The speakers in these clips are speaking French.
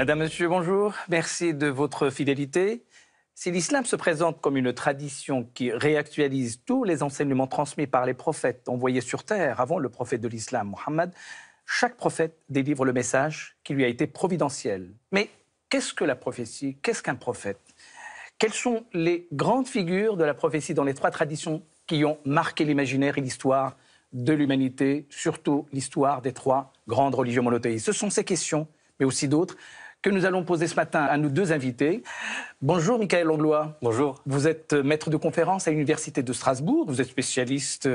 Madame, Monsieur, bonjour. Merci de votre fidélité. Si l'islam se présente comme une tradition qui réactualise tous les enseignements transmis par les prophètes envoyés sur terre avant le prophète de l'islam, Mohammed, chaque prophète délivre le message qui lui a été providentiel. Mais qu'est-ce que la prophétie? Qu'est-ce qu'un prophète? Quelles sont les grandes figures de la prophétie dans les trois traditions qui ont marqué l'imaginaire et l'histoire de l'humanité, surtout l'histoire des trois grandes religions monothéistes? Ce sont ces questions, mais aussi d'autres, que nous allons poser ce matin à nos deux invités. Bonjour Michael Langlois. Bonjour. Vous êtes maître de conférence à l'Université de Strasbourg, vous êtes spécialiste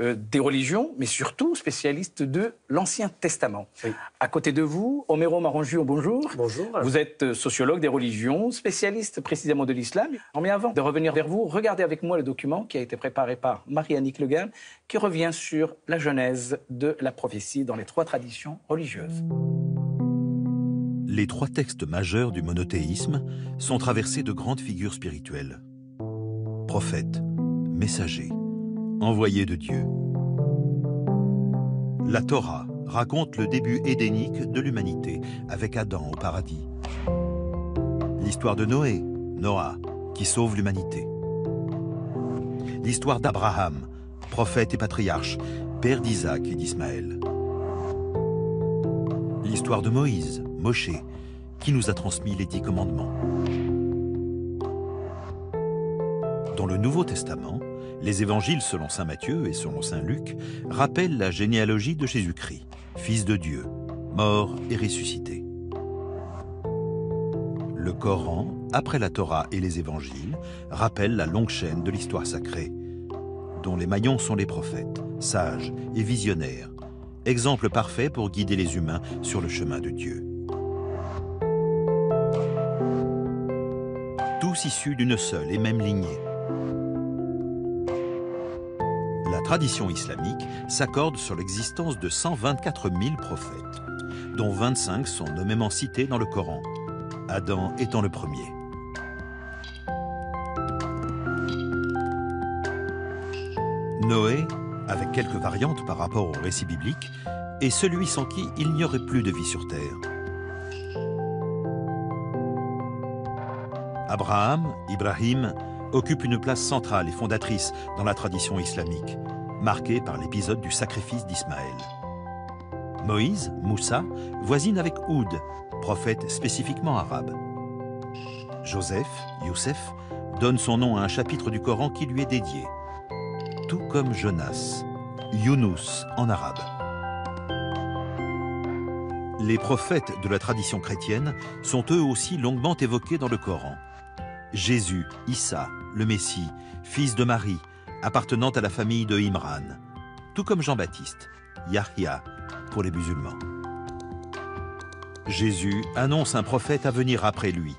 euh, des religions, mais surtout spécialiste de l'Ancien Testament. À côté de vous, Homero Marangiu, bonjour. Bonjour. Vous êtes sociologue des religions, spécialiste précisément de l'islam. Mais avant de revenir vers vous, regardez avec moi le document qui a été préparé par Marie-Annick Legan, qui revient sur la genèse de la prophétie dans les trois traditions religieuses les trois textes majeurs du monothéisme sont traversés de grandes figures spirituelles. Prophètes, messagers, envoyés de Dieu. La Torah raconte le début édénique de l'humanité avec Adam au paradis. L'histoire de Noé, Noah, qui sauve l'humanité. L'histoire d'Abraham, prophète et patriarche, père d'Isaac et d'Ismaël. L'histoire de Moïse, Moshe, qui nous a transmis les dix commandements. Dans le Nouveau Testament, les évangiles selon saint Matthieu et selon saint Luc rappellent la généalogie de Jésus-Christ, fils de Dieu, mort et ressuscité. Le Coran, après la Torah et les évangiles, rappelle la longue chaîne de l'histoire sacrée, dont les maillons sont les prophètes, sages et visionnaires, exemple parfait pour guider les humains sur le chemin de Dieu. Tous issus d'une seule et même lignée. La tradition islamique s'accorde sur l'existence de 124 000 prophètes, dont 25 sont nommément cités dans le Coran, Adam étant le premier. Noé, avec quelques variantes par rapport au récit biblique, est celui sans qui il n'y aurait plus de vie sur Terre. Abraham, Ibrahim, occupe une place centrale et fondatrice dans la tradition islamique, marquée par l'épisode du sacrifice d'Ismaël. Moïse, Moussa, voisine avec Oud, prophète spécifiquement arabe. Joseph, Youssef, donne son nom à un chapitre du Coran qui lui est dédié, tout comme Jonas, Yunus en arabe. Les prophètes de la tradition chrétienne sont eux aussi longuement évoqués dans le Coran. Jésus, Issa, le Messie, fils de Marie, appartenant à la famille de Imran, tout comme Jean-Baptiste, Yahya pour les musulmans. Jésus annonce un prophète à venir après lui,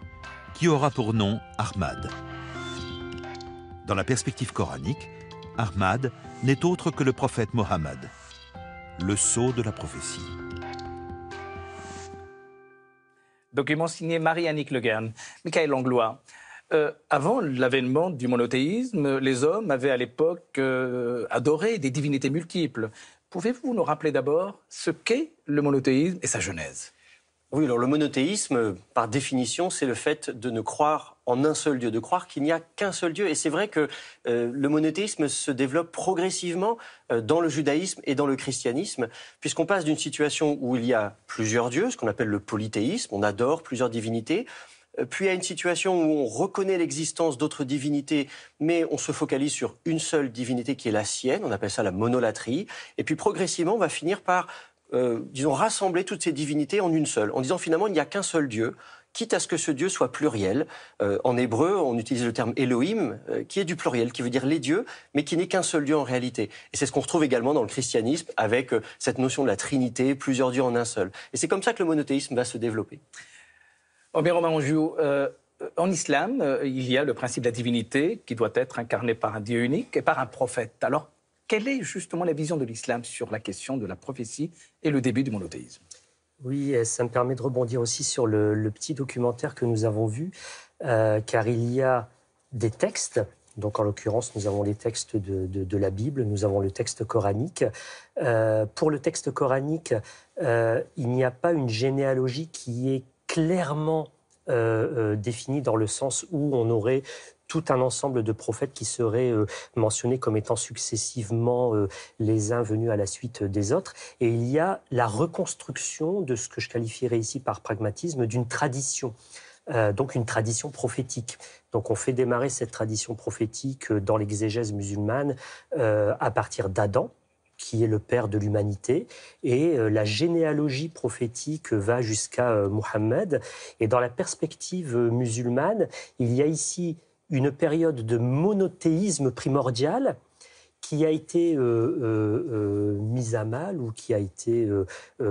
qui aura pour nom Ahmad. Dans la perspective coranique, Ahmad n'est autre que le prophète Mohammed, le sceau de la prophétie. Document signé Marie-Annick Legern. Michael euh, avant l'avènement du monothéisme, les hommes avaient à l'époque euh, adoré des divinités multiples. Pouvez-vous nous rappeler d'abord ce qu'est le monothéisme et sa genèse? Oui, alors le monothéisme, par définition, c'est le fait de ne croire en un seul Dieu, de croire qu'il n'y a qu'un seul Dieu. Et c'est vrai que euh, le monothéisme se développe progressivement dans le judaïsme et dans le christianisme, puisqu'on passe d'une situation où il y a plusieurs dieux, ce qu'on appelle le polythéisme, on adore plusieurs divinités, puis à une situation où on reconnaît l'existence d'autres divinités, mais on se focalise sur une seule divinité qui est la sienne, on appelle ça la monolatrie, et puis progressivement on va finir par, euh, disons, rassembler toutes ces divinités en une seule, en disant finalement il n'y a qu'un seul Dieu, quitte à ce que ce Dieu soit pluriel. Euh, en hébreu, on utilise le terme Elohim, qui est du pluriel, qui veut dire les dieux, mais qui n'est qu'un seul Dieu en réalité. Et c'est ce qu'on retrouve également dans le christianisme, avec cette notion de la Trinité, plusieurs dieux en un seul. Et c'est comme ça que le monothéisme va se développer. Omer euh, en islam, euh, il y a le principe de la divinité qui doit être incarné par un Dieu unique et par un prophète. Alors, quelle est justement la vision de l'islam sur la question de la prophétie et le début du monothéisme? Oui, ça me permet de rebondir aussi sur le, petit documentaire que nous avons vu, euh, car il y a des textes donc en l'occurrence, nous avons les textes de, la Bible, nous avons le texte coranique. pour le texte coranique, il n'y a pas une généalogie qui est clairement définie dans le sens où on aurait tout un ensemble de prophètes qui seraient euh, mentionnés comme étant successivement euh, les uns venus à la suite des autres. Et il y a la reconstruction de ce que je qualifierais ici par pragmatisme d'une tradition. Euh, donc une tradition prophétique. Donc on fait démarrer cette tradition prophétique dans l'exégèse musulmane à partir d'Adam, qui est le père de l'humanité, et la généalogie prophétique va jusqu'à Mohammed. Et dans la perspective musulmane, il y a ici une période de monothéisme primordial qui a été euh, euh, euh, mise à mal ou qui a été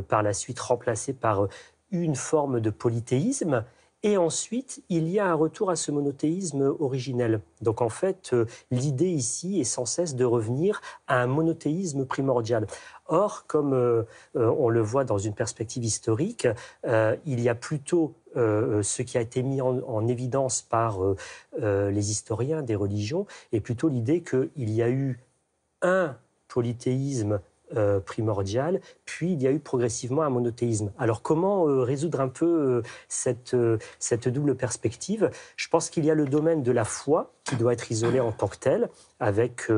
par la suite remplacée par une forme de polythéisme. Et ensuite, il y a un retour à ce monothéisme originel. Donc en fait, l'idée ici est sans cesse de revenir à un monothéisme primordial. Or, comme on le voit dans une perspective historique, il y a plutôt euh, ce qui a été mis en, évidence par euh, euh, les historiens des religions est plutôt l'idée qu'il y a eu un polythéisme primordial, puis il y a eu progressivement un monothéisme. Alors comment résoudre un peu cette, cette double perspective? Je pense qu'il y a le domaine de la foi qui doit être isolé en tant que tel, avec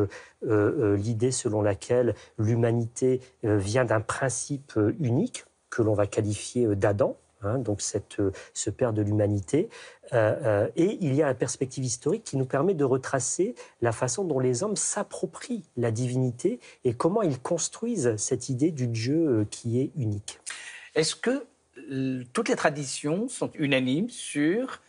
l'idée selon laquelle l'humanité vient d'un principe unique que l'on va qualifier d'Adam, Hein, donc euh, ce père de l'humanité. Euh, euh, et il y a une perspective historique qui nous permet de retracer la façon dont les hommes s'approprient la divinité et comment ils construisent cette idée du Dieu qui est unique. Est-ce que toutes les traditions sont unanimes sur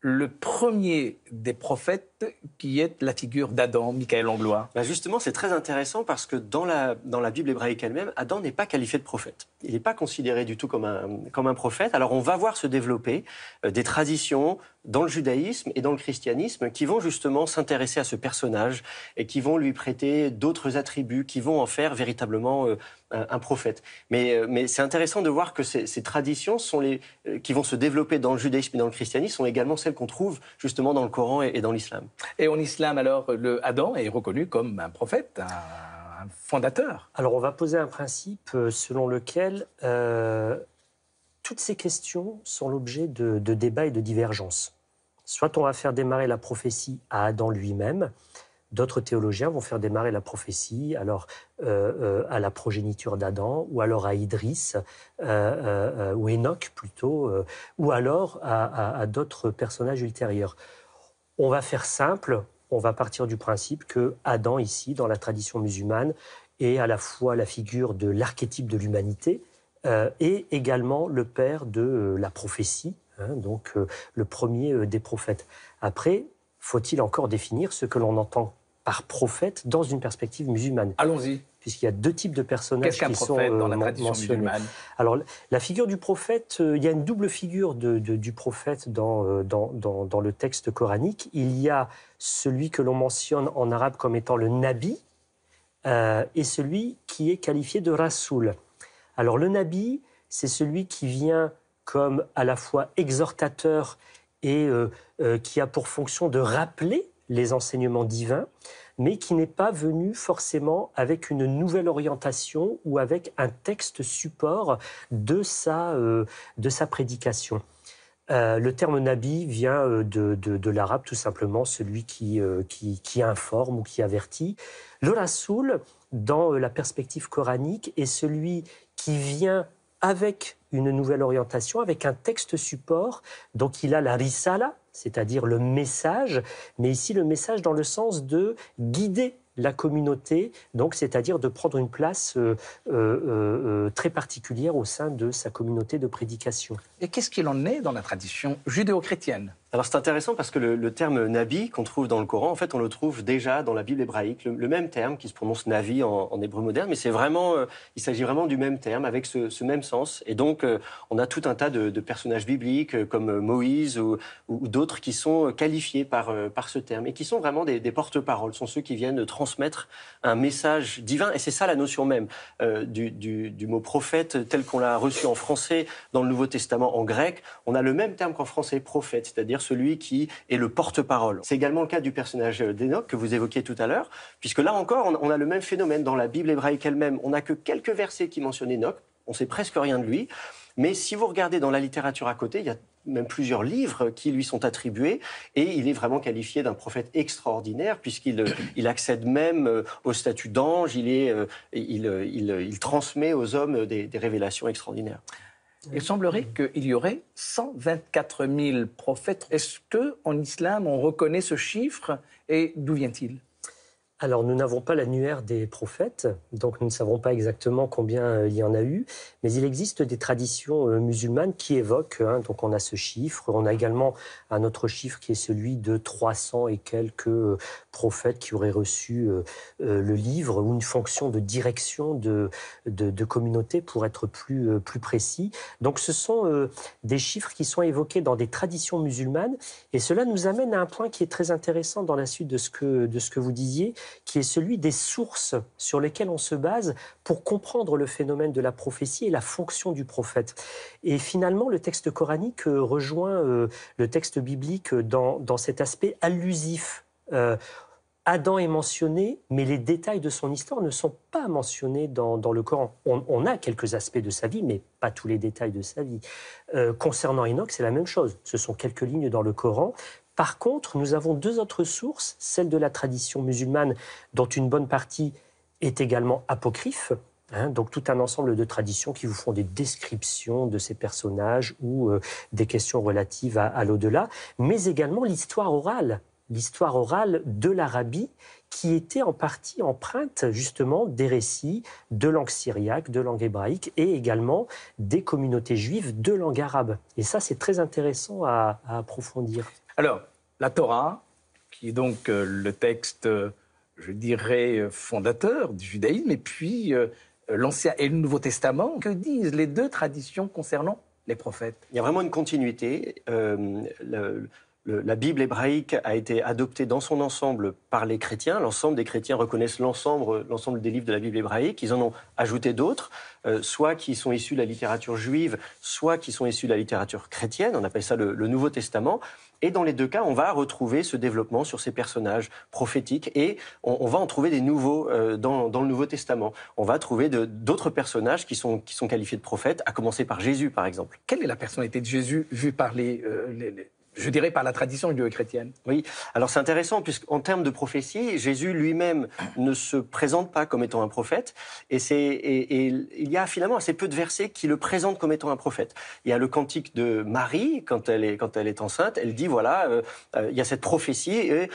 le premier des prophètes qui est la figure d'Adam, Michael Langlois bah, Justement, c'est très intéressant parce que dans la, dans la Bible hébraïque elle-même, Adam n'est pas qualifié de prophète. Il n'est pas considéré du tout comme un, comme un prophète. Alors on va voir se développer euh, des traditions dans le judaïsme et dans le christianisme qui vont justement s'intéresser à ce personnage et qui vont lui prêter d'autres attributs, qui vont en faire véritablement euh, un prophète. Mais, euh, mais c'est intéressant de voir que ces, traditions sont les, qui vont se développer dans le judaïsme et dans le christianisme sont également celles qu'on trouve justement dans le Coran et, et dans l'islam. Et en islam, alors, le Adam est reconnu comme un prophète, un, fondateur. Alors, on va poser un principe euh, selon lequel euh, toutes ces questions sont l'objet de, débats et de divergences. Soit on va faire démarrer la prophétie à Adam lui-même, D'autres théologiens vont faire démarrer la prophétie alors euh, à la progéniture d'Adam, ou alors à Idris, ou Enoch plutôt, ou alors à d'autres personnages ultérieurs. On va faire simple, on va partir du principe que Adam, ici, dans la tradition musulmane, est à la fois la figure de l'archétype de l'humanité euh, et également le père de euh, la prophétie, hein, donc euh, le premier des prophètes. Après, faut-il encore définir ce que l'on entend par prophète dans une perspective musulmane? Allons-y puisqu'il y a deux types de personnages qui sont dans la euh, tradition Musulmane Alors, la figure du prophète, euh, il y a une double figure de, du prophète dans, euh, dans, dans, dans, le texte coranique. Il y a celui que l'on mentionne en arabe comme étant le nabi et celui qui est qualifié de rasoul. Alors, le nabi, c'est celui qui vient comme à la fois exhortateur et qui a pour fonction de rappeler les enseignements divins mais qui n'est pas venu forcément avec une nouvelle orientation ou avec un texte support de sa, euh, de sa prédication. Euh, le terme nabi vient euh, de, de, l'arabe tout simplement, celui qui, qui, qui, informe ou qui avertit. Le rasoul, dans la perspective coranique, est celui qui vient avec une nouvelle orientation, avec un texte support. Donc il a la risala, c'est-à-dire le message, mais ici le message dans le sens de guider la communauté, donc c'est-à-dire de prendre une place euh, euh, euh, très particulière au sein de sa communauté de prédication. Et qu'est-ce qu'il en est dans la tradition judéo-chrétienne? Alors c'est intéressant parce que le, terme nabi qu'on trouve dans le Coran, en fait, on le trouve déjà dans la Bible hébraïque, le, même terme qui se prononce navi en, hébreu moderne, mais c'est vraiment, euh, il s'agit vraiment du même terme avec ce, même sens. Et donc, euh, on a tout un tas de, personnages bibliques euh, comme Moïse ou, d'autres qui sont qualifiés par, par ce terme et qui sont vraiment des, porte-paroles, sont ceux qui viennent transmettre un message divin. Et c'est ça la notion même du, du mot prophète tel qu'on l'a reçu en français dans le Nouveau Testament en grec. On a le même terme qu'en français prophète, c'est-à-dire celui qui est le porte-parole. C'est également le cas du personnage d'Enoch que vous évoquiez tout à l'heure, puisque là encore, on a le même phénomène dans la Bible hébraïque elle-même. On n'a que quelques versets qui mentionnent Enoch, on sait presque rien de lui. Mais si vous regardez dans la littérature à côté, il y a même plusieurs livres qui lui sont attribués, et il est vraiment qualifié d'un prophète extraordinaire, puisqu'il il accède même au statut d'ange, il, est, il, il, transmet aux hommes des révélations extraordinaires. Il semblerait qu'il y aurait 124 000 prophètes. Est-ce qu'en islam, on reconnaît ce chiffre et d'où vient-il? Alors, nous n'avons pas l'annuaire des prophètes, donc nous ne savons pas exactement combien euh, il y en a eu, mais il existe des traditions euh, musulmanes qui évoquent, hein, donc on a ce chiffre, on a également un autre chiffre qui est celui de 300 et quelques euh, prophètes qui auraient reçu le livre ou une fonction de direction de, de, communauté pour être plus, plus précis. Donc ce sont des chiffres qui sont évoqués dans des traditions musulmanes et cela nous amène à un point qui est très intéressant dans la suite de ce que, de ce que vous disiez, qui est celui des sources sur lesquelles on se base pour comprendre le phénomène de la prophétie et la fonction du prophète. Et finalement, le texte coranique euh, rejoint euh, le texte biblique dans, dans cet aspect allusif. Euh, Adam est mentionné, mais les détails de son histoire ne sont pas mentionnés dans, dans le Coran. On, a quelques aspects de sa vie, mais pas tous les détails de sa vie. concernant Enoch, c'est la même chose. Ce sont quelques lignes dans le Coran, par contre, nous avons deux autres sources, celle de la tradition musulmane, dont une bonne partie est également apocryphe, hein, donc tout un ensemble de traditions qui vous font des descriptions de ces personnages ou euh, des questions relatives à, l'au-delà, mais également l'histoire orale, l'histoire orale de l'Arabie qui était en partie empreinte justement des récits de langue syriaque, de langue hébraïque et également des communautés juives de langue arabe. Et ça, c'est très intéressant à approfondir. Alors, la Torah, qui est donc euh, le texte, euh, je dirais, euh, fondateur du judaïsme, et puis l'Ancien et le Nouveau Testament, que disent les deux traditions concernant les prophètes Il y a vraiment une continuité. la Bible hébraïque a été adoptée dans son ensemble par les chrétiens. L'ensemble des chrétiens reconnaissent l'ensemble, l'ensemble des livres de la Bible hébraïque. Ils en ont ajouté d'autres, soit qui sont issus de la littérature juive, soit qui sont issus de la littérature chrétienne. On appelle ça le Nouveau Testament. Et dans les deux cas, on va retrouver ce développement sur ces personnages prophétiques et on, va en trouver des nouveaux euh, dans, le Nouveau Testament. On va trouver d'autres personnages qui sont, qualifiés de prophètes, à commencer par Jésus, par exemple. Quelle est la personnalité de Jésus vue par les, euh, les je dirais par la tradition judéo-chrétienne. Oui, alors c'est intéressant puisqu'en termes de prophétie, Jésus lui-même ne se présente pas comme étant un prophète et, et, il y a finalement assez peu de versets qui le présentent comme étant un prophète. Il y a le cantique de Marie quand elle est, enceinte, elle dit voilà, euh, euh, il y a cette prophétie et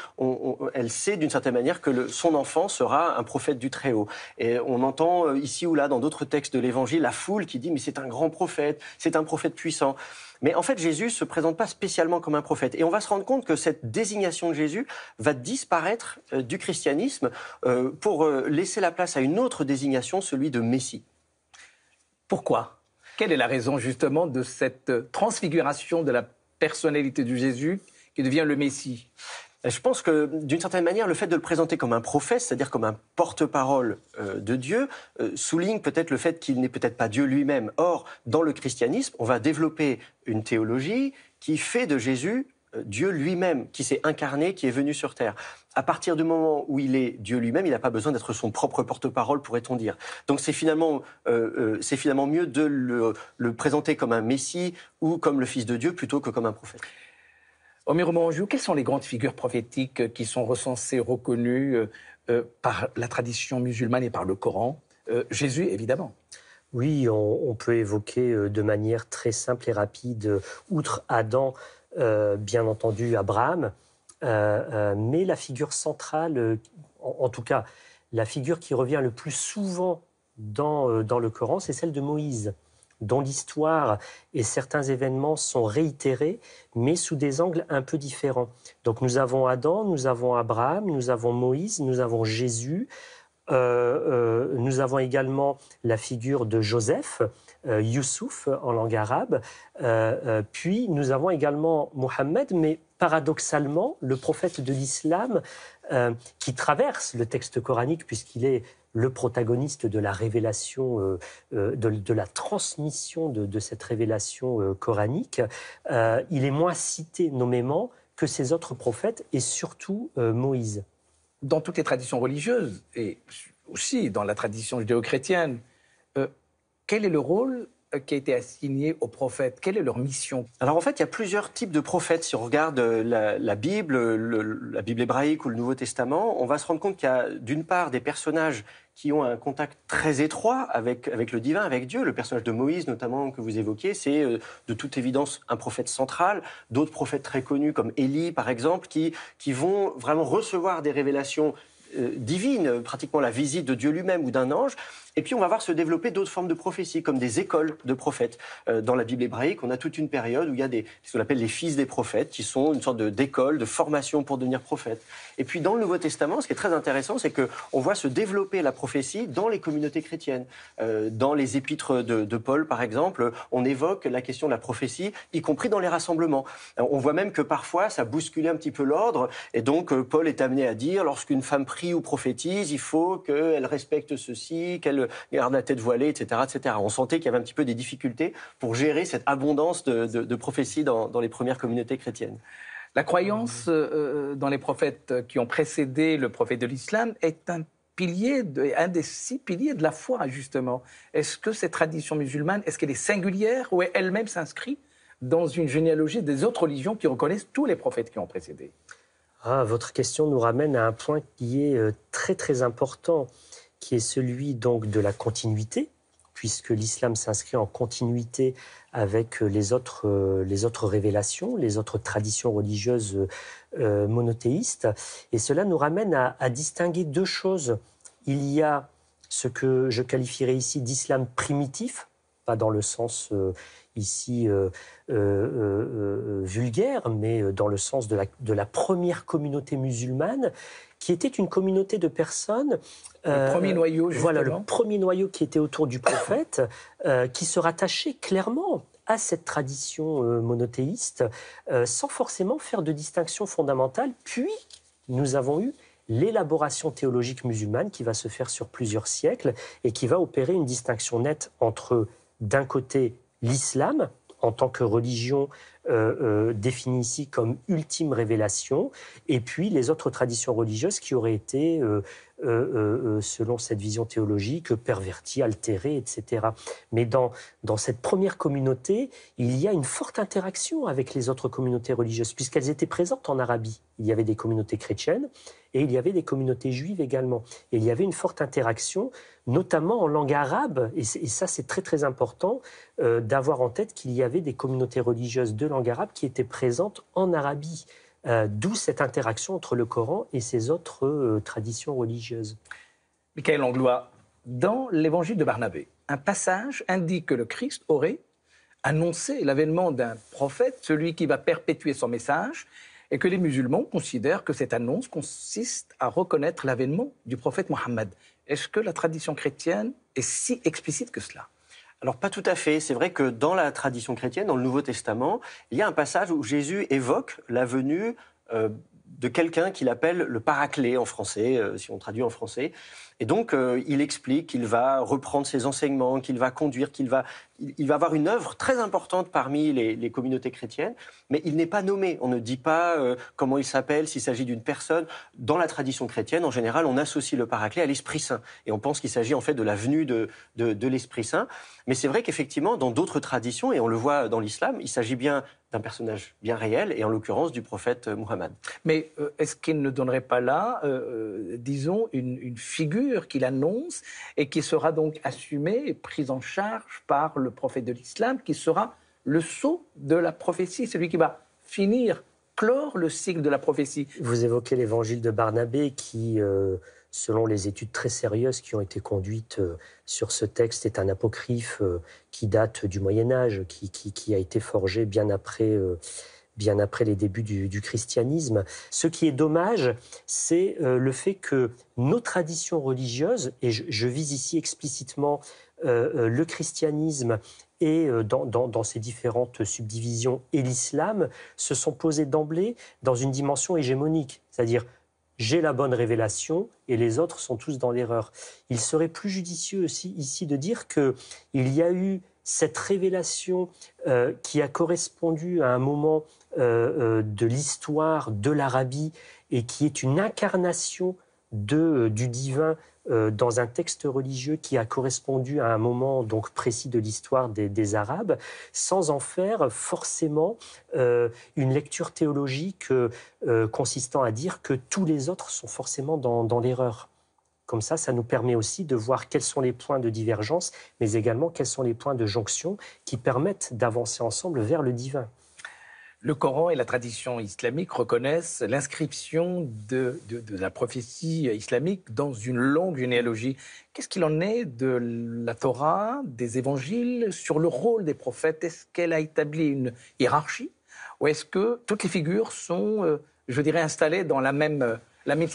elle sait d'une certaine manière que son enfant sera un prophète du Très-Haut. Et on entend euh, ici ou là dans d'autres textes de l'Évangile la foule qui dit mais c'est un grand prophète, c'est un prophète puissant. Mais en fait, Jésus se présente pas spécialement comme un prophète. Et on va se rendre compte que cette désignation de Jésus va disparaître euh, du christianisme euh, pour euh, laisser la place à une autre désignation, celui de Messie. Pourquoi? Quelle est la raison justement de cette transfiguration de la personnalité de Jésus qui devient le Messie? Je pense que d'une certaine manière, le fait de le présenter comme un prophète, c'est-à-dire comme un porte-parole euh, de Dieu, euh, souligne peut-être le fait qu'il n'est peut-être pas Dieu lui-même. Or, dans le christianisme, on va développer une théologie qui fait de Jésus euh, Dieu lui-même, qui s'est incarné, qui est venu sur terre. À partir du moment où il est Dieu lui-même, il n'a pas besoin d'être son propre porte-parole, pourrait-on dire. Donc c'est finalement, c'est finalement mieux de le, le présenter comme un Messie ou comme le Fils de Dieu plutôt que comme un prophète. Omer Manjou, quelles sont les grandes figures prophétiques qui sont recensées, reconnues euh, euh, par la tradition musulmane et par le Coran? Euh, Jésus, évidemment. Oui, on, peut évoquer de manière très simple et rapide, outre Adam, bien entendu Abraham, mais la figure centrale, en, tout cas, la figure qui revient le plus souvent dans, dans le Coran, c'est celle de Moïse dont l'histoire et certains événements sont réitérés, mais sous des angles un peu différents. Donc nous avons Adam, nous avons Abraham, nous avons Moïse, nous avons Jésus, euh, euh, nous avons également la figure de Joseph, euh, Youssouf en langue arabe, puis nous avons également Mohammed, mais paradoxalement, le prophète de l'islam qui traverse le texte coranique puisqu'il est le protagoniste de la révélation, euh, euh, de, la transmission de, cette révélation euh, coranique, il est moins cité nommément que ses autres prophètes et surtout Moïse. Dans toutes les traditions religieuses et aussi dans la tradition judéo-chrétienne, quel est le rôle qui a été assignée aux prophètes? Quelle est leur mission? Alors en fait, il y a plusieurs types de prophètes. Si on regarde la, Bible, la Bible hébraïque ou le Nouveau Testament, on va se rendre compte qu'il y a d'une part des personnages qui ont un contact très étroit avec, avec le divin, avec Dieu. Le personnage de Moïse, notamment, que vous évoquiez, c'est euh, de toute évidence un prophète central. D'autres prophètes très connus, comme Élie, par exemple, qui, qui vont vraiment recevoir des révélations divines, pratiquement la visite de Dieu lui-même ou d'un ange, et puis on va voir se développer d'autres formes de prophéties, comme des écoles de prophètes. Euh, dans la Bible hébraïque, on a toute une période où il y a des, ce qu'on appelle les fils des prophètes, qui sont une sorte d'école, de, formation pour devenir prophète. Et puis dans le Nouveau Testament, ce qui est très intéressant, c'est qu'on voit se développer la prophétie dans les communautés chrétiennes. Euh, dans les épîtres de, Paul, par exemple, on évoque la question de la prophétie, y compris dans les rassemblements. Euh, on voit même que parfois, ça bousculait un petit peu l'ordre, et donc Paul est amené à dire, lorsqu'une femme prie ou prophétise, il faut qu'elle respecte ceci, qu'elle garde la tête voilée, etc., etc. On sentait qu'il y avait un petit peu des difficultés pour gérer cette abondance de, prophéties dans, les premières communautés chrétiennes. La croyance euh, dans les prophètes qui ont précédé le prophète de l'islam est un pilier, un des six piliers de la foi, justement. Est-ce que cette tradition musulmane, est-ce qu'elle est singulière ou elle-même s'inscrit dans une généalogie des autres religions qui reconnaissent tous les prophètes qui ont précédé? Ah, Votre question nous ramène à un point qui est euh, très très important qui est celui donc de la continuité, puisque l'islam s'inscrit en continuité avec les autres, euh, les autres révélations, les autres traditions religieuses euh, monothéistes. Et cela nous ramène à, distinguer deux choses. Il y a ce que je qualifierais ici d'islam primitif, pas dans le sens euh, ici vulgaire, mais dans le sens de la, de la première communauté musulmane, qui était une communauté de personnes. Le premier noyau, justement. Voilà, le premier noyau qui était autour du prophète, euh, qui se rattachait clairement à cette tradition euh, monothéiste, euh, sans forcément faire de distinction fondamentale. Puis, nous avons eu l'élaboration théologique musulmane qui va se faire sur plusieurs siècles et qui va opérer une distinction nette entre, d'un côté, l'islam en tant que religion euh, euh, définie ici comme ultime révélation, et puis les autres traditions religieuses qui auraient été, euh, selon cette vision théologique, perverties, altérées, etc. Mais dans, dans cette première communauté, il y a une forte interaction avec les autres communautés religieuses, puisqu'elles étaient présentes en Arabie. Il y avait des communautés chrétiennes et il y avait des communautés juives également. Et il y avait une forte interaction, notamment en langue arabe, et, ça c'est très très important d'avoir en tête qu'il y avait des communautés religieuses de langue arabe qui était présente en Arabie. Euh, d'où cette interaction entre le Coran et ses autres euh, traditions religieuses. Michael Langlois, dans l'évangile de Barnabé, un passage indique que le Christ aurait annoncé l'avènement d'un prophète, celui qui va perpétuer son message, et que les musulmans considèrent que cette annonce consiste à reconnaître l'avènement du prophète Mohammed. Est-ce que la tradition chrétienne est si explicite que cela? Alors pas tout à fait. C'est vrai que dans la tradition chrétienne, dans le Nouveau Testament, il y a un passage où Jésus évoque la venue euh, de quelqu'un qu'il appelle le paraclet en français, euh, si on traduit en français. Et donc, euh, il explique qu'il va reprendre ses enseignements, qu'il va conduire, qu'il va, il, va avoir une œuvre très importante parmi les, communautés chrétiennes, mais il n'est pas nommé. On ne dit pas euh, comment il s'appelle, s'il s'agit d'une personne. Dans la tradition chrétienne, en général, on associe le Paraclet à l'Esprit Saint, et on pense qu'il s'agit en fait de la venue de, de, de l'Esprit Saint. Mais c'est vrai qu'effectivement, dans d'autres traditions, et on le voit dans l'islam, il s'agit bien d'un personnage bien réel, et en l'occurrence du prophète Muhammad. Mais euh, est-ce qu'il ne donnerait pas là, disons, une, une figure qu'il annonce et qui sera donc assumée et prise en charge par le prophète de l'islam, qui sera le sceau de la prophétie, celui qui va finir, clore le cycle de la prophétie? Vous évoquez l'évangile de Barnabé qui, euh, selon les études très sérieuses qui ont été conduites euh, sur ce texte, est un apocryphe euh, qui date du Moyen Âge, qui, a été forgé bien après après les débuts du, christianisme. Ce qui est dommage, c'est euh, le fait que nos traditions religieuses, et je, vise ici explicitement euh, euh, le christianisme et dans, dans, ses différentes subdivisions et l'islam, se sont posées d'emblée dans une dimension hégémonique, c'est-à-dire j'ai la bonne révélation et les autres sont tous dans l'erreur. Il serait plus judicieux aussi ici de dire qu'il y a eu cette révélation qui a correspondu à un moment euh, euh, de l'histoire de l'Arabie et qui est une incarnation de, euh, du divin euh, dans un texte religieux qui a correspondu à un moment donc précis de l'histoire des, Arabes, sans en faire forcément euh, une lecture théologique consistant à dire que tous les autres sont forcément dans l'erreur. Comme ça, ça nous permet aussi de voir quels sont les points de divergence, mais également quels sont les points de jonction qui permettent d'avancer ensemble vers le divin. Le Coran et la tradition islamique reconnaissent l'inscription de, la prophétie islamique dans une longue généalogie. Qu'est-ce qu'il en est de la Torah, des évangiles, sur le rôle des prophètes? Est-ce qu'elle a établi une hiérarchie? Ou est-ce que toutes les figures sont, euh, je dirais, installées dans la même la même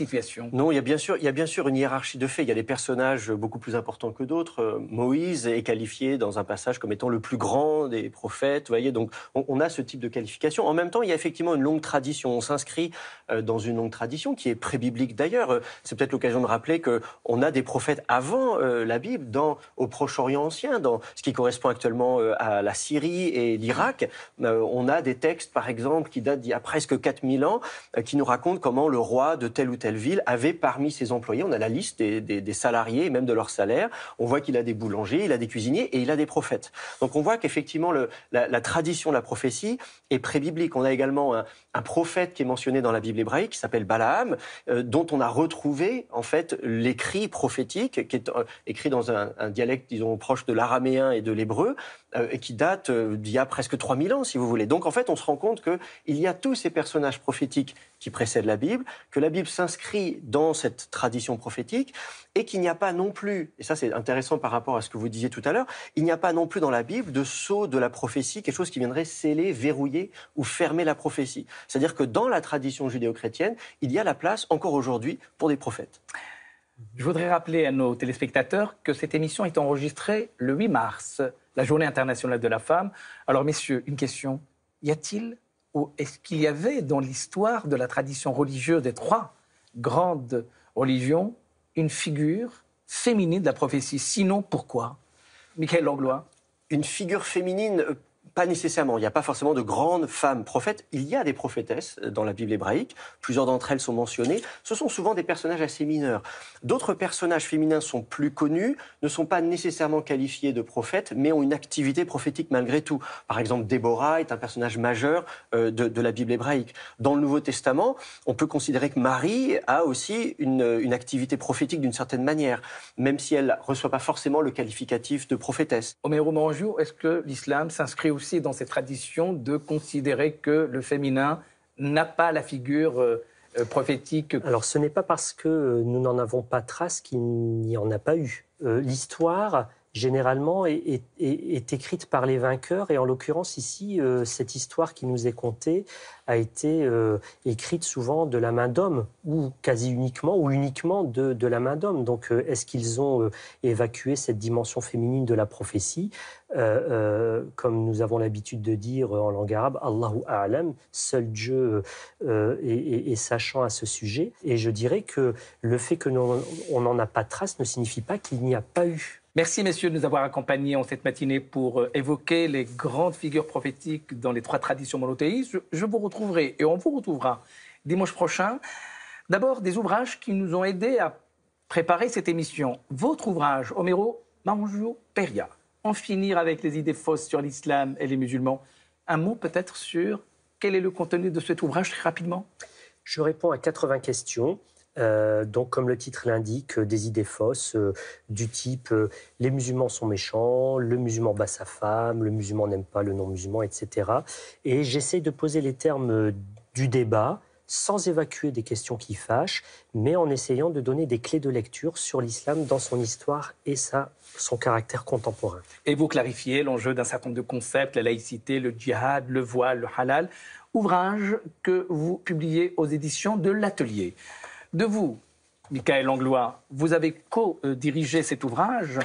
Non, il y, a bien sûr, il y a bien sûr une hiérarchie de faits. Il y a des personnages beaucoup plus importants que d'autres. Euh, Moïse est qualifié dans un passage comme étant le plus grand des prophètes. Vous voyez, donc on, a ce type de qualification. En même temps, il y a effectivement une longue tradition. On s'inscrit euh, dans une longue tradition qui est pré-biblique d'ailleurs. Euh, c'est peut-être l'occasion de rappeler qu'on a des prophètes avant la Bible, dans, au Proche-Orient ancien, dans ce qui correspond actuellement à la Syrie et l'Irak. on a des textes, par exemple, qui datent d'il y a presque 4000 ans, qui nous racontent comment le roi de telle ou telle ville avait parmi ses employés, on a la liste des, salariés et même de leur salaire, on voit qu'il a des boulangers, il a des cuisiniers et il a des prophètes. Donc on voit qu'effectivement la, tradition de la prophétie est pré-biblique. On a également un, prophète qui est mentionné dans la Bible hébraïque qui s'appelle Balaam, euh, dont on a retrouvé en fait l'écrit prophétique qui est euh, écrit dans un, dialecte disons proche de l'araméen et de l'hébreu et qui date d'il y a presque 3000 ans si vous voulez. Donc en fait on se rend compte qu'il y a tous ces personnages prophétiques qui précèdent la Bible, que la Bible s'inscrit dans cette tradition prophétique et qu'il n'y a pas non plus, et ça c'est intéressant par rapport à ce que vous disiez tout à l'heure, il n'y a pas non plus dans la Bible de saut de la prophétie, quelque chose qui viendrait sceller, verrouiller ou fermer la prophétie. C'est-à-dire que dans la tradition judéo-chrétienne, il y a la place encore aujourd'hui pour des prophètes. Je voudrais rappeler à nos téléspectateurs que cette émission est enregistrée le 8 mars, la journée internationale de la femme. Alors messieurs, une question. Y a-t-il ou est-ce qu'il y avait dans l'histoire de la tradition religieuse des trois grandes religions une figure féminine de la prophétie? Sinon, pourquoi? Michael Langlois Une figure féminine pas nécessairement. Il n'y a pas forcément de grandes femmes prophètes. Il y a des prophétesses dans la Bible hébraïque. Plusieurs d'entre elles sont mentionnées. Ce sont souvent des personnages assez mineurs. D'autres personnages féminins sont plus connus, ne sont pas nécessairement qualifiés de prophètes, mais ont une activité prophétique malgré tout. Par exemple, Déborah est un personnage majeur euh, de, la Bible hébraïque. Dans le Nouveau Testament, on peut considérer que Marie a aussi une, activité prophétique d'une certaine manière, même si elle ne reçoit pas forcément le qualificatif de prophétesse. Omer Manjou, est-ce que l'islam s'inscrit aussi dans cette tradition de considérer que le féminin n'a pas la figure euh, euh, prophétique. Alors ce n'est pas parce que nous n'en avons pas trace qu'il n'y en a pas eu. Euh, l'histoire généralement est, écrite par les vainqueurs et en l'occurrence ici cette histoire qui nous est contée a été euh, écrite souvent de la main d'homme, ou quasi uniquement, ou uniquement de, la main d'homme. Donc, euh, est-ce qu'ils ont euh, évacué cette dimension féminine de la prophétie? Comme nous avons l'habitude de dire en langue arabe, Allahu A'lam, seul Dieu est, sachant à ce sujet. Et je dirais que le fait que on n'en a pas de trace ne signifie pas qu'il n'y a pas eu Merci, messieurs, de nous avoir accompagnés en cette matinée pour euh, évoquer les grandes figures prophétiques dans les trois traditions monothéistes. Je vous retrouverai et on vous retrouvera dimanche prochain. D'abord, des ouvrages qui nous ont aidés à préparer cette émission. Votre ouvrage, Homero Manjou Peria, En finir avec les idées fausses sur l'islam et les musulmans. Un mot peut-être sur quel est le contenu de cet ouvrage très rapidement? Je réponds à 80 questions. Euh, donc, comme le titre l'indique, euh, des idées fausses euh, du type les musulmans sont méchants, le musulman bat sa femme, le musulman n'aime pas le non-musulman, etc. Et j'essaie de poser les termes du débat sans évacuer des questions qui fâchent, mais en essayant de donner des clés de lecture sur l'islam dans son histoire et sa, son caractère contemporain. Et vous clarifiez l'enjeu d'un certain nombre de concepts, la laïcité, le djihad, le voile, le halal, ouvrage que vous publiez aux éditions de l'Atelier de vous, Michael Langlois. Vous avez co-dirigé cet ouvrage.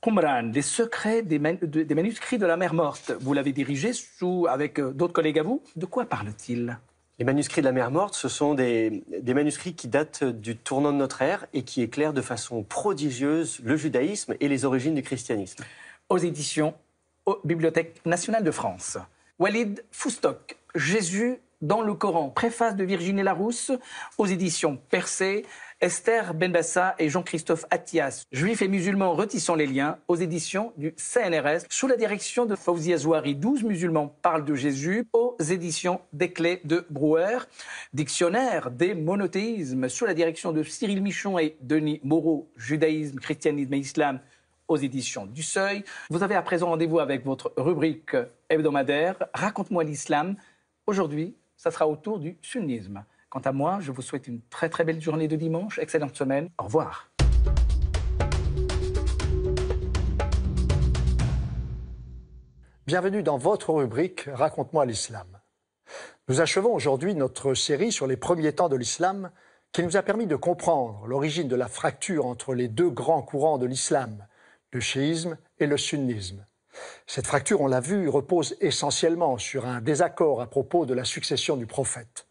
Qumran, les secrets des, manuscrits de la mer morte. Vous l'avez dirigé sous, avec euh, d'autres collègues à vous. De quoi parle-t-il? Les manuscrits de la mer morte, ce sont des, manuscrits qui datent du tournant de notre ère et qui éclairent de façon prodigieuse le judaïsme et les origines du christianisme. Aux éditions Bibliothèque nationale de France. Walid Foustok, Jésus dans le Coran. Préface de Virginie Larousse aux éditions Percé. Esther Benbassa et Jean-Christophe Attias, juifs et musulmans retissant les liens, aux éditions du CNRS, sous la direction de Fawzi Azouari. 12 musulmans parlent de Jésus, aux éditions des Clés de Brouwer. Dictionnaire des monothéismes, sous la direction de Cyril Michon et Denis Moreau, Judaïsme, Christianisme et Islam, aux éditions du Seuil. Vous avez à présent rendez-vous avec votre rubrique hebdomadaire Raconte-moi l'islam. Aujourd'hui, ça sera autour du sunnisme. Quant à moi, je vous souhaite une très très belle journée de dimanche, excellente semaine. Au revoir. Bienvenue dans votre rubrique Raconte-moi l'islam. Nous achevons aujourd'hui notre série sur les premiers temps de l'islam qui nous a permis de comprendre l'origine de la fracture entre les deux grands courants de l'islam, le chiisme et le sunnisme. Cette fracture, on l'a vu, repose essentiellement sur un désaccord à propos de la succession du prophète.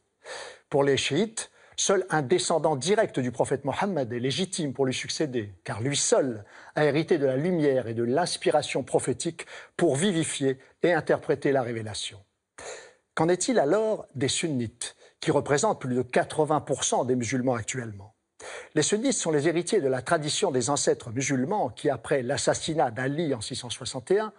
Pour les chiites, seul un descendant direct du prophète Mohammed est légitime pour lui succéder, car lui seul a hérité de la lumière et de l'inspiration prophétique pour vivifier et interpréter la révélation. Qu'en est-il alors des sunnites, qui représentent plus de 80% des musulmans actuellement? Les sunnites sont les héritiers de la tradition des ancêtres musulmans qui, après l'assassinat d'Ali en 661,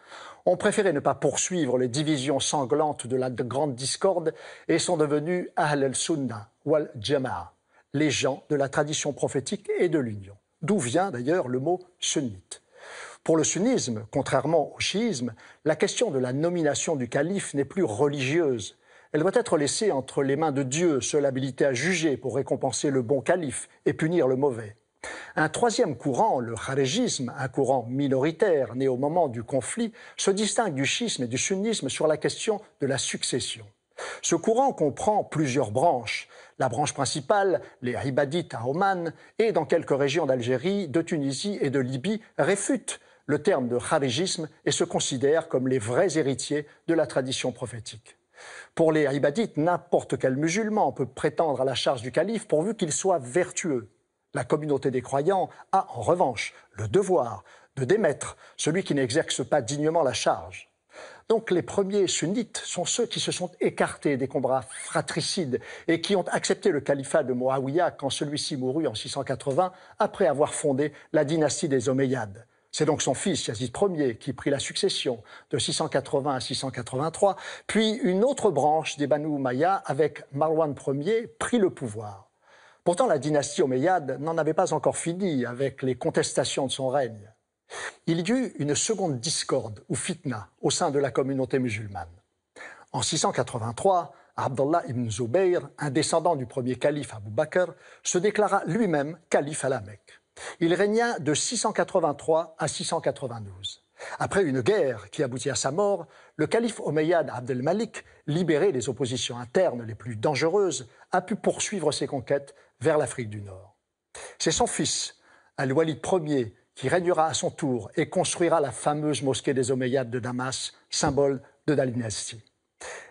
ont préféré ne pas poursuivre les divisions sanglantes de la grande discorde et sont devenus Ahl al-Sunnah wal Jama'a, les gens de la tradition prophétique et de l'union. D'où vient d'ailleurs le mot sunnite? Pour le sunnisme, contrairement au chiisme, la question de la nomination du calife n'est plus religieuse, elle doit être laissée entre les mains de Dieu, seule habilité à juger pour récompenser le bon calife et punir le mauvais. Un troisième courant, le kharégisme, un courant minoritaire né au moment du conflit, se distingue du schisme et du sunnisme sur la question de la succession. Ce courant comprend plusieurs branches. La branche principale, les Ibadites à Oman, et dans quelques régions d'Algérie, de Tunisie et de Libye, réfute le terme de kharégisme et se considère comme les vrais héritiers de la tradition prophétique. Pour les Ibadites, n'importe quel musulman peut prétendre à la charge du calife pourvu qu'il soit vertueux. La communauté des croyants a en revanche le devoir de démettre celui qui n'exerce pas dignement la charge. Donc les premiers sunnites sont ceux qui se sont écartés des combats fratricides et qui ont accepté le califat de Moawiya quand celui-ci mourut en 680 après avoir fondé la dynastie des Omeyyades. C'est donc son fils Yazid Ier qui prit la succession de 680 à 683, puis une autre branche des Banu Umayya avec Marwan Ier prit le pouvoir. Pourtant, la dynastie omeyyade n'en avait pas encore fini avec les contestations de son règne. Il y eut une seconde discorde ou fitna au sein de la communauté musulmane. En 683, Abdullah ibn Zubayr, un descendant du premier calife Abu Bakr, se déclara lui-même calife à la Mecque. Il régna de 683 à 692. Après une guerre qui aboutit à sa mort, le calife Omeyyad Abdel Malik, libéré des oppositions internes les plus dangereuses, a pu poursuivre ses conquêtes vers l'Afrique du Nord. C'est son fils, Al-Walid Ier, qui régnera à son tour et construira la fameuse mosquée des Omeyyades de Damas, symbole de la dynastie.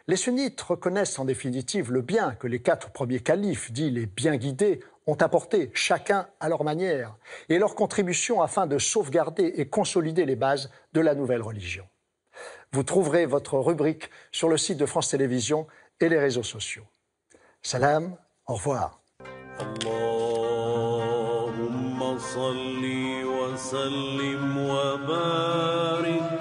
Les sunnites reconnaissent en définitive le bien que les quatre premiers califes, dits les bien guidés, ont apporté, chacun à leur manière, et leur contribution afin de sauvegarder et consolider les bases de la nouvelle religion. Vous trouverez votre rubrique sur le site de France Télévisions et les réseaux sociaux. Salam, au revoir. Allahumma wa sallim wa.